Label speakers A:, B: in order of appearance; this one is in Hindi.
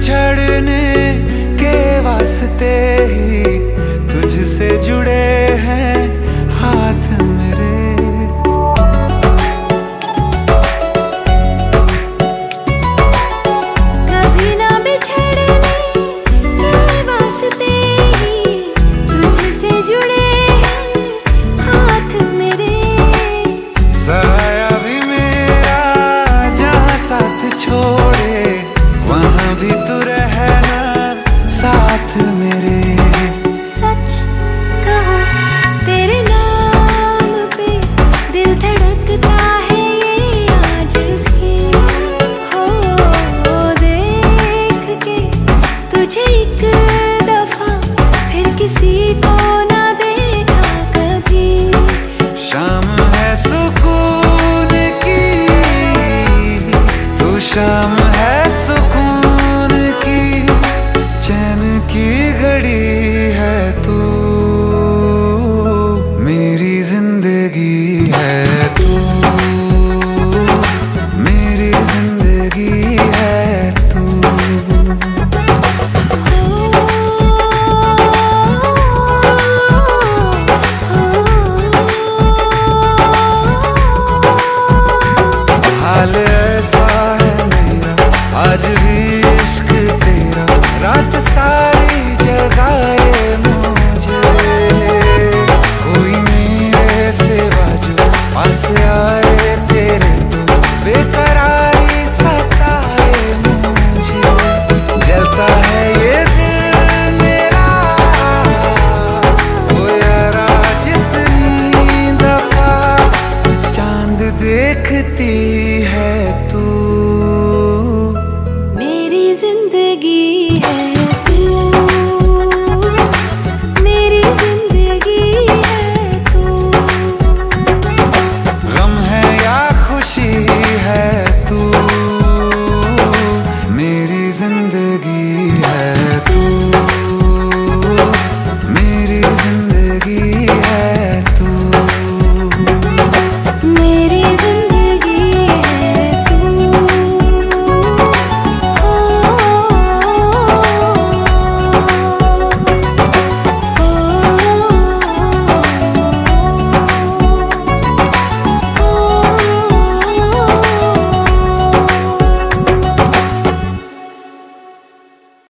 A: छड़ने के वास्ते ही तुझसे जुड़े
B: दफ़ा किसी को
A: है सुकून की तू शाम है सुकून की चैन की घड़ी आज भी